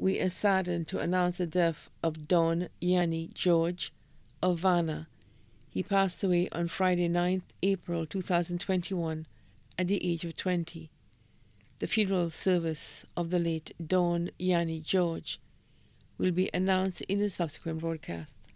we are saddened to announce the death of Don Yanni George of Vanna. He passed away on Friday, 9th April 2021, at the age of 20. The funeral service of the late Don Yanni George will be announced in a subsequent broadcast.